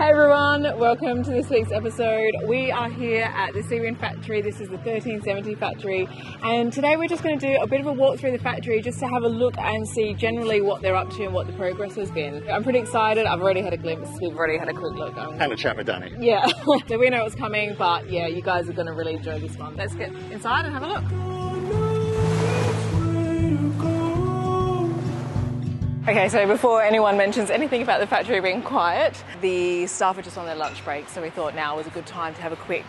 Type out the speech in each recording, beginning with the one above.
Hey everyone, welcome to this week's episode. We are here at the Seawind factory. This is the 1370 factory, and today we're just going to do a bit of a walk through the factory just to have a look and see generally what they're up to and what the progress has been. I'm pretty excited. I've already had a glimpse. We've already had a quick look. Um, And a chat with Danny. yeah, so we know what's coming, but yeah, you guys are going to really enjoy this one. Let's get inside and have a look. Okay, so before anyone mentions anything about the factory being quiet, the staff are just on their lunch break, so we thought now was a good time to have a quick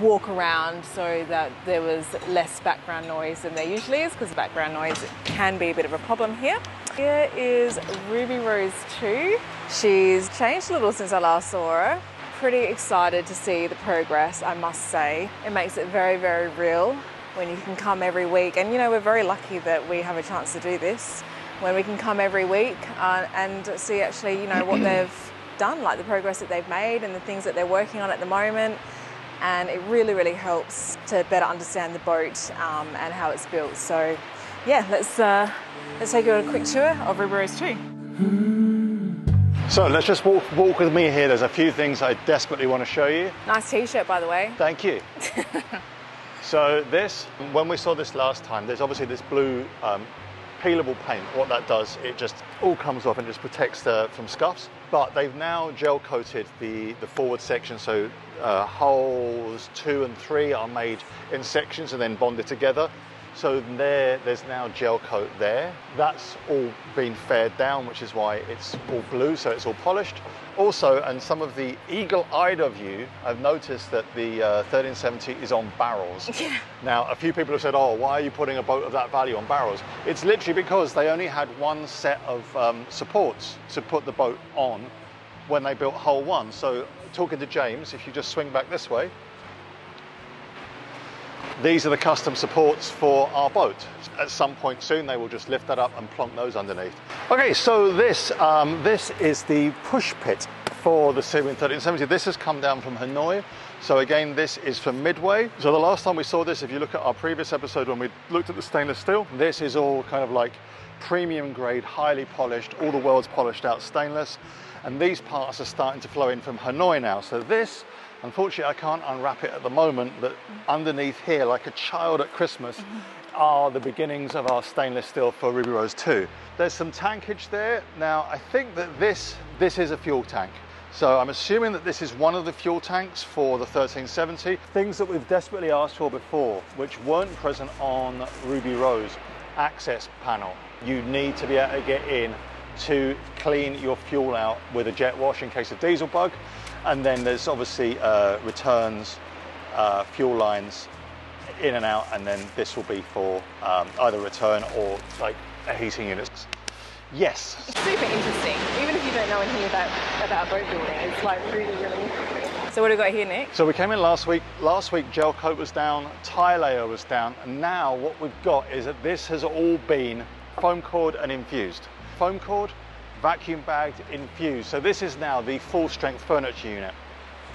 walk around so that there was less background noise than there usually is, because background noise can be a bit of a problem here. Here is Ruby Rose 2. She's changed a little since I last saw her. Pretty excited to see the progress, I must say. It makes it very, very real when you can come every week. And you know, we're very lucky that we have a chance to do this when we can come every week uh, and see actually, you know, what they've done, like the progress that they've made and the things that they're working on at the moment. And it really, really helps to better understand the boat um, and how it's built. So, yeah, let's uh, let's take you on a quick tour of Ruby Rose 2. So let's just walk, walk with me here. There's a few things I desperately want to show you. Nice t-shirt, by the way. Thank you. so this, when we saw this last time, there's obviously this blue um, peelable paint. What that does, it just all comes off and just protects the, from scuffs. But they've now gel coated the, the forward section, so uh, hulls two and three are made in sections and then bonded together. So there, there's now gel coat there. That's all been faired down, which is why it's all blue, so it's all polished. Also, and some of the eagle-eyed of you I've noticed that the uh, 1370 is on barrels. Yeah. Now, a few people have said, "Oh, why are you putting a boat of that value on barrels?" It's literally because they only had one set of um, supports to put the boat on when they built hull one. So, talking to James, if you just swing back this way, these are the custom supports for our boat. At some point soon, they will just lift that up and plonk those underneath. Okay, so this um, this is the push pit for the Seawind 1370. This has come down from Hanoi. So again, this is for Midway. So the last time we saw this, if you look at our previous episode when we looked at the stainless steel, this is all kind of like premium grade, highly polished, all the welds polished out stainless. And these parts are starting to flow in from Hanoi now. So this Unfortunately, I can't unwrap it at the moment, but underneath here, like a child at Christmas, are the beginnings of our stainless steel for Ruby Rose 2. There's some tankage there. Now, I think that this, this is a fuel tank. So I'm assuming that this is one of the fuel tanks for the 1370. Things that we've desperately asked for before, which weren't present on Ruby Rose, access panel. You need to be able to get in to clean your fuel out with a jet wash in case of diesel bug. And then there's obviously uh, returns, uh, fuel lines in and out, and then this will be for um, either return or like a heating unit. Yes. Super interesting. Even if you don't know anything about, about boat building, it's like really, really interesting. So what do we got here, Nick? So we came in last week. Last week, gel coat was down, tie layer was down, and now what we've got is that this has all been foam cored and infused. Foam cored, vacuum bagged, infused. So this is now the full strength furniture unit.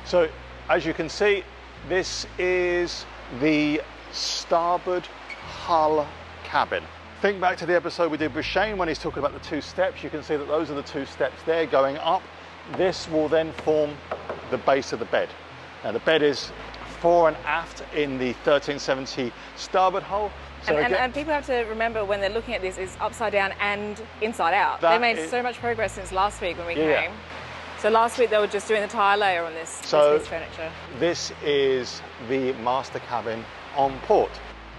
So as you can see, this is the starboard hull cabin. Think back to the episode we did with Shane when he's talking about the two steps. You can see that those are the two steps there going up. This will then form the base of the bed. Now the bed is fore and aft in the 1370 starboard hull. And, and, and people have to remember when they're looking at this, is upside down and inside out. That they made is- so much progress since last week when we Yeah. came. So last week they were just doing the tie layer on this, So- this piece of furniture. This is the master cabin on port.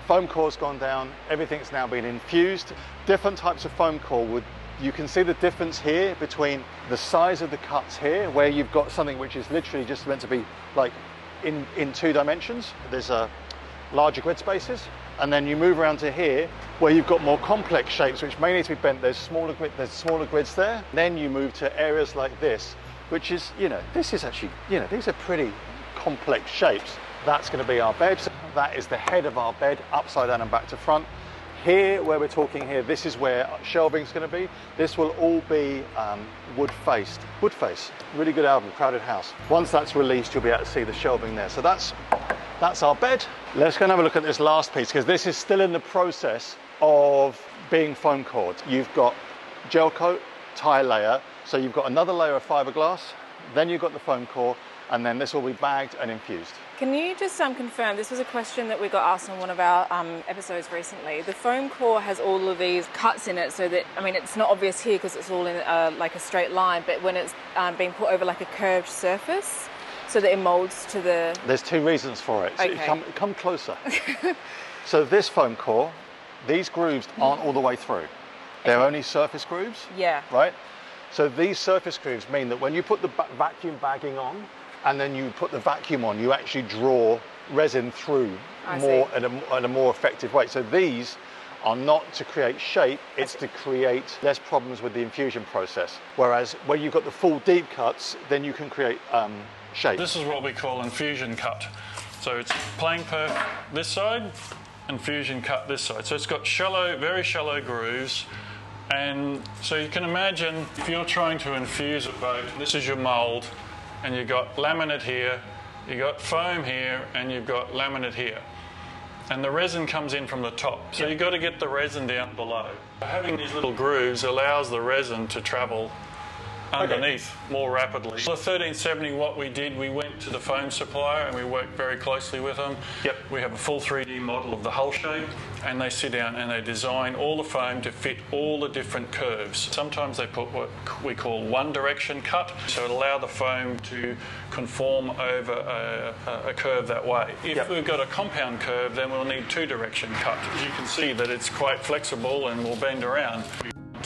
Foam core's gone down, everything's now been infused. Different types of foam core would you can see the difference here between the size of the cuts here, where you've got something which is literally just meant to be like in, in two dimensions. There's a larger grid spaces, and then you move around to here where you've got more complex shapes which may need to be bent. There's smaller there's smaller grids there. Then you move to areas like this, which is you know this is actually you know these are pretty complex shapes. That's going to be our bed. That is the head of our bed, upside down and back to front. Here, where we're talking here, this is where shelving's going to be. This will all be um, wood faced. Wood face, really good album, Crowded House. Once that's released, you'll be able to see the shelving there. So that's that's our bed. Let's go and have a look at this last piece because this is still in the process of being foam cored. You've got gel coat, tie layer, so you've got another layer of fiberglass. then you've got the foam core, and then this will be bagged and infused. Can you just um, confirm? This was a question that we got asked on one of our um, episodes recently. The foam core has all of these cuts in it, so that I mean, it's not obvious here because it's all in uh, like a straight line, but when it's um, being put over like a curved surface, so that it molds to the. There's two reasons for it. So Okay. come, come closer. so this foam core, these grooves aren't all the way through. They're Okay. only surface grooves. Yeah. Right? So these surface grooves mean that when you put the vacuum bagging on and then you put the vacuum on, you actually draw resin through I more at a, at a more effective way. So these are not to create shape, it's to create less problems with the infusion process. Whereas when you've got the full deep cuts, then you can create um, shape. This is what we call infusion cut. So it's plain perf this side infusion cut this side. So it's got shallow, very shallow grooves. And so you can imagine if you're trying to infuse a boat, this is your mould, and you've got laminate here, you've got foam here, and you've got laminate here. And the resin comes in from the top. So you've got to get the resin down below. Having these little grooves allows the resin to travel underneath more rapidly. The 1370, what we did, we went to the foam supplier and we worked very closely with them. Yep. We have a full 3D model of the hull shape, and they sit down and they design all the foam to fit all the different curves. Sometimes they put what we call one direction cut, so it allow the foam to conform over a, a- curve that way. If Yep. we've got a compound curve, then we'll need two direction cut. You can see that it's quite flexible and will bend around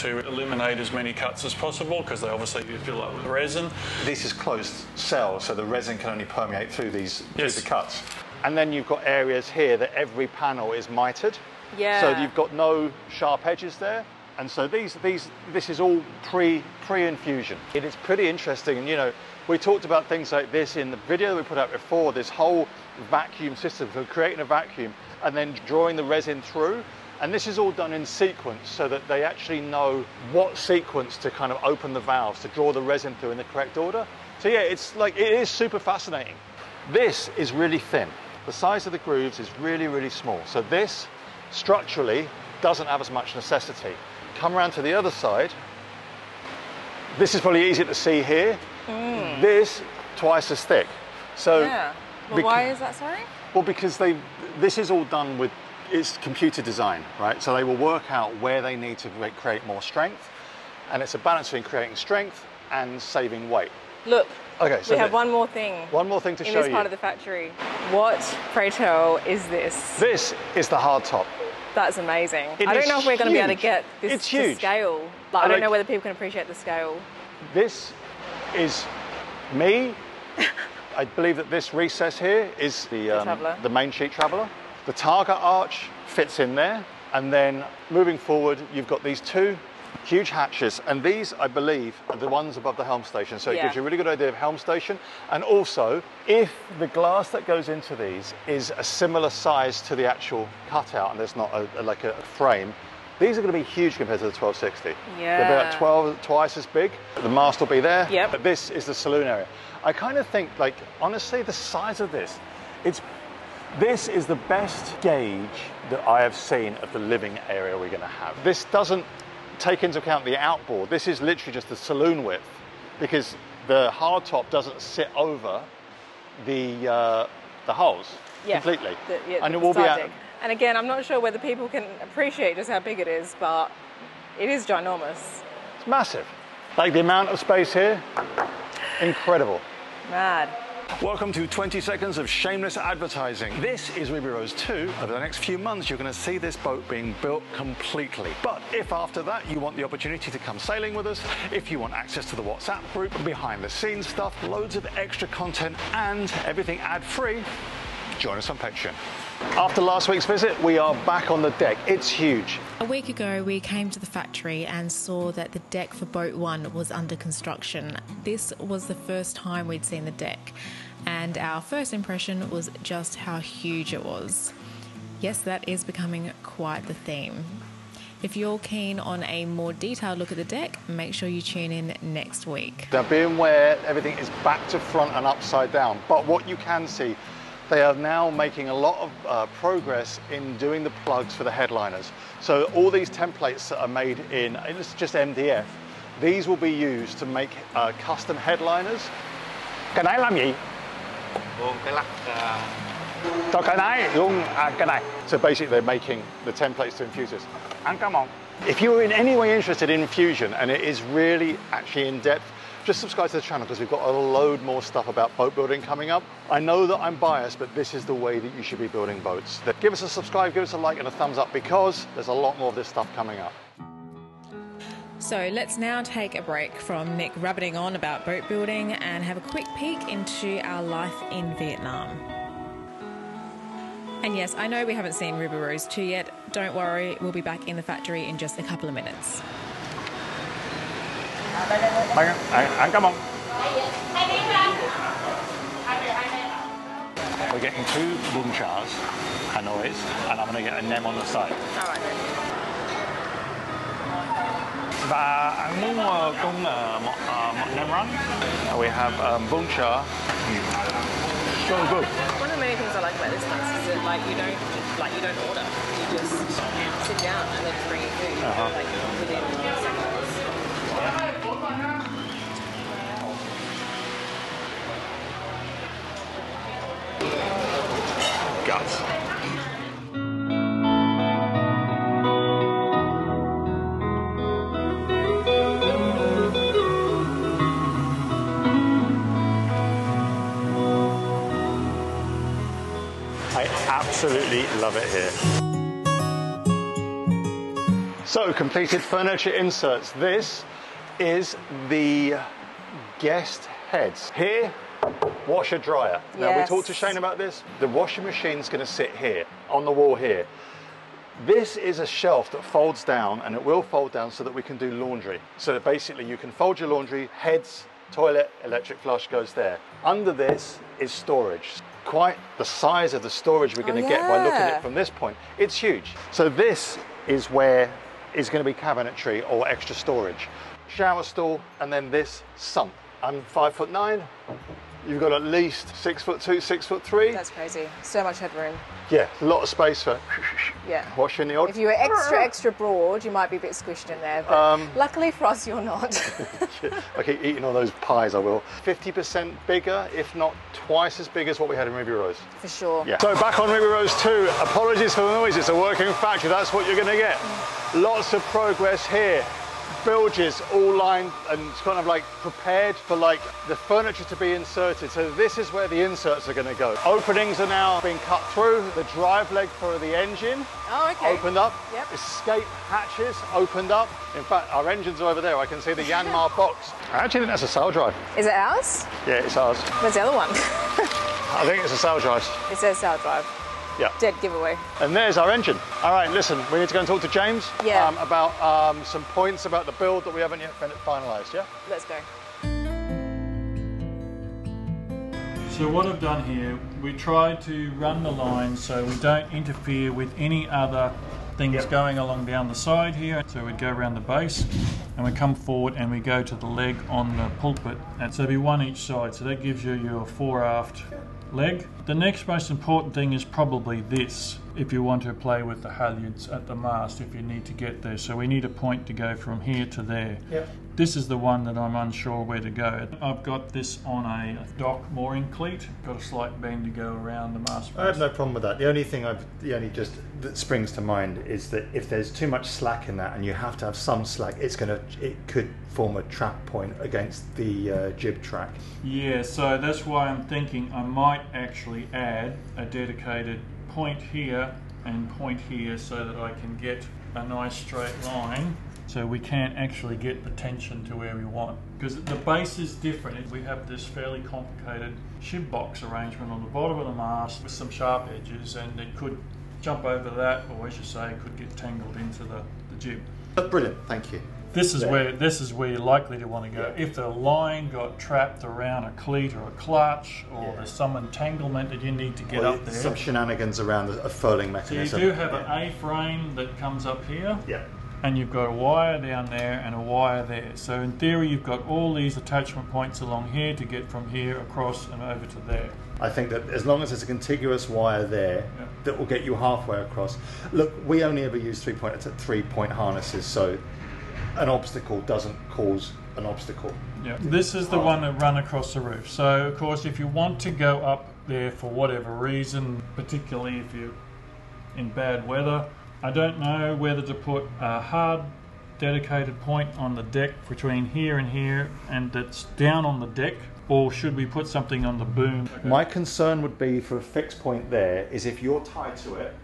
to eliminate as many cuts as possible because they obviously fill up with resin. This is closed cell, so the resin can only permeate through these through the cuts. And then you've got areas here that every panel is mitered. Yeah. So you've got no sharp edges there. And so these these this is all pre pre infusion. It is pretty interesting. And you know, we talked about things like this in the video that we put out before. This whole vacuum system, for creating a vacuum and then drawing the resin through. And this is all done in sequence so that they actually know what sequence to kind of open the valves to draw the resin through in the correct order. So yeah, it's like it is super fascinating. This is really thin. The size of the grooves is really, really small. So this structurally doesn't have as much necessity. Come around to the other side. This is probably easier to see here. Mm. This twice as thick. So Yeah. Well, why is that? Sorry. well, because they, this is all done with, it's computer design, right? So they will work out where they need to create more strength, and it's a balance between creating strength and saving weight. Look. Okay, so we have the- one more thing. One more thing to in show this you. part of the factory. What, pray tell, is this? This is the hard top. That's amazing. It I don't know if we're going to be able to get this It's to huge. scale. Like, I don't like- know whether people can appreciate the scale. This is me. I believe that this recess here is the, um, traveller. the main sheet traveller. The targa arch fits in there, and then moving forward, you've got these two huge hatches, and these, I believe, are the ones above the helm station. So it Yeah. gives you a really good idea of helm station, and also if the glass that goes into these is a similar size to the actual cutout, and there's not a, a- like a frame. These are going to be huge compared to the 1260. They're about 12, twice as big. The mast will be there. Yep. But this is the saloon area. I kind of think, like, honestly, the size of this, it's this is the best gauge that I have seen of the living area we're going to have. This doesn't take into account the outboard. This is literally just the saloon width because the hardtop doesn't sit over the uh, the hulls Yeah. completely, The, yeah, and it will be out. And again, I'm not sure whether people can appreciate just how big it is, but it is ginormous. It's massive. Like the amount of space here, incredible. Mad. Welcome to 20 seconds of shameless advertising. This is Ruby Rose 2. Over the next few months, you're going to see this boat being built completely. But if after that you want the opportunity to come sailing with us, if you want access to the WhatsApp group, behind the scenes stuff, loads of extra content, and everything ad free, join us on Patreon. After last week's visit, we are back on the deck. It's huge. A week ago, we came to the factory and saw that the deck for Boat 1 was under construction. This was the first time we'd seen the deck, and our first impression was just how huge it was. Yes, that is becoming quite the theme. If you're keen on a more detailed look at the deck, make sure you tune in next week. Now, being where everything is back to front and upside down, but what you can see, they are now making a lot of uh, progress in doing the plugs for the headliners. So all these templates that are made in, it's just MDF, these will be used to make uh, custom headliners Cái này làm gì? buông cái lắc Cho cái này dùng cái này. So basically they're making the templates to infuse this. And come on. If you're in any way interested in Fusion and it is really actually in depth, just subscribe to the channel because we've got a load more stuff about boat building coming up. I know that I'm biased, but this is the way that you should be building boats. Give us a subscribe, give us a like and a thumbs up because there's a lot more of this stuff coming up. So let's now take a break from Nick rabbiting on about boat building and have a quick peek into our life in Vietnam. And yes, I know we haven't seen Ruby Rose 2 yet. Don't worry, we'll be back in the factory in just a couple of minutes. And, and come on. We're getting two boom chars, Hanois, and I'm going to get a nem on the side. Và anh muốn uh, uh, một, uh, một nem run. We have um, bún chả. So good. One of the many things I like about this place is that like you don't like you don't order. You just sit down and then bring your food Uh-huh. like within seconds. I absolutely love it here. So, completed furniture inserts. This is the guest heads. Here, washer dryer. Now, we talked to Shane about this. The washing machine's going to sit here, on the wall here. This is a shelf that folds down and it will fold down so that we can do laundry. So that basically you can fold your laundry, heads, toilet, electric flush goes there. Under this is storage. Quite the size of the storage we're going to oh, get by looking at it from this point. It's huge. So this is where is going to be cabinetry or extra storage. Shower stall and then this sump. I'm five foot nine. You've got at least six foot two, six foot three. That's crazy. So much headroom. yeah, a lot of space for Yeah. washing the odd. If you were extra, extra broad, you might be a bit squished in there. But Um, luckily for us, you're not. I keep eating all those pies, I will. 50% bigger, if not twice as big as what we had in Ruby Rose. for sure. Yeah. So back on Ruby Rose 2, apologies for the noise, it's a working factory, that's what you're going to get. Lots of progress here. Bilges all lined and it's kind of like prepared for like the furniture to be inserted. So this is where the inserts are going to go. Openings are now being cut through. The drive leg for the engine Oh, okay. opened up. Yep. Escape hatches opened up. In fact, our engines are over there. I can see the Yanmar box. I actually think that's a sail drive. Is it ours? Yeah, it's ours. Where's the other one? I think it's a sail drive. it says sail Drive. Yeah. Dead giveaway. And there's our engine. All right, listen, we need to go and talk to James Yeah. um, about um, some points about the build that we haven't yet finalised, yeah? Let's go. So what I've done here, we tried to run the line so we don't interfere with any other things Yep. going along down the side here. So we'd go around the base and we come forward and we go to the leg on the pulpit. And so it'd be one each side. So that gives you your fore aft leg. The next most important thing is probably this if you want to play with the halyards at the mast if you need to get there. So we need a point to go from here to there. Yep. This is the one that I'm unsure where to go. I've got this on a dock mooring cleat, got a slight bend to go around the mast. I have no problem with that. The only thing I've, the only just that springs to mind is that if there's too much slack in that, and you have to have some slack, it's gonna, it could form a trap point against the uh, jib track. Yeah, so that's why I'm thinking I might actually add a dedicated point here and point here so that I can get a nice straight line so we can't actually get the tension to where we want. Because the base is different. We have this fairly complicated sheave box arrangement on the bottom of the mast with some sharp edges and it could jump over that or as you say, could get tangled into the, the jib. Brilliant, thank you. This is where this is where you're likely to want to go. If the line got trapped around a cleat or a clutch, or Yeah. there's some entanglement that you need to get Well, up there. Some shenanigans around a furling mechanism. so you do have an A-frame that comes up here, Yeah. and you've got a wire down there and a wire there. So in theory, you've got all these attachment points along here to get from here across and over to there. I think that as long as there's a contiguous wire there, Yeah. that will get you halfway across. Look, we only ever use three point three point harnesses, so an obstacle doesn't cause an obstacle. Yeah, this is the one that run across the roof. So, of course, if you want to go up there for whatever reason, particularly if you're in bad weather, I don't know whether to put a hard dedicated point on the deck between here and here and that's down on the deck, or should we put something on the boom? My concern would be for a fixed point there is if you're tied to it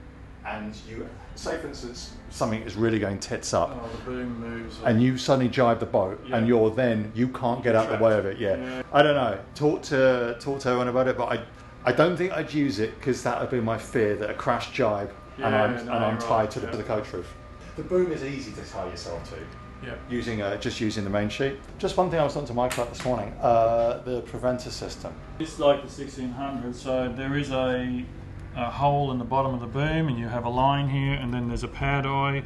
and you say for instance something is really going tits up Oh, the boom moves. and you suddenly jibe the boat and you're then you can't get out the way of it yeah. Yeah. i don't know talk to talk to everyone about it but i i don't think i'd use it because that would be my fear that a crash jibe and i'm no, and i'm tied right, to the, yeah. to the coach roof the boom is easy to tie yourself to Yeah. using uh, just using the main sheet just one thing i was talking to mike about this morning uh, the preventer system It's like the 1600, so there is a, a hole in the bottom of the boom, and you have a line here, and then there's a pad eye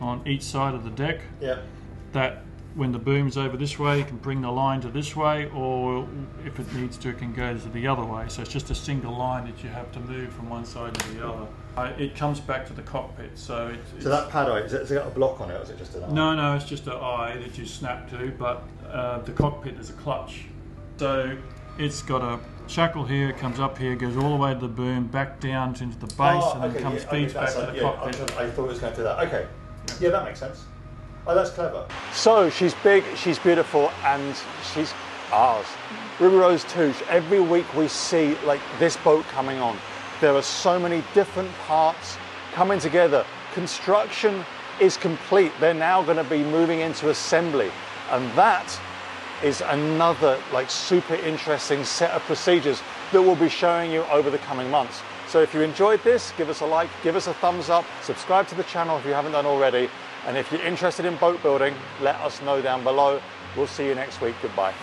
on each side of the deck. yeah That when the boom's over this way, you can bring the line to this way, or if it needs to, it can go to the other way. So it's just a single line that you have to move from one side to the other. Uh, it comes back to the cockpit, so it's, it's so that pad eye is it, has it got a block on it or is it just an eye? no, no, it's just an eye that you snap to, but uh, the cockpit is a clutch. So it's got a shackle here, comes up here, goes all the way to the boom, back down into the base, Oh, and then okay, comes yeah, feeds okay, back that's to the yeah, cockpit. I, I thought it was going to do that. Okay. Yeah, that makes sense. Oh, that's clever. So she's big, she's beautiful, and she's ours. Ruby Rose Touche. Every week we see like this boat coming on. There are so many different parts coming together. Construction is complete. They're now going to be moving into assembly, and that is another like super interesting set of procedures that we'll be showing you over the coming months. So if you enjoyed this, give us a like, give us a thumbs up, subscribe to the channel if you haven't done already, and if you're interested in boat building, let us know down below. We'll see you next week. Goodbye.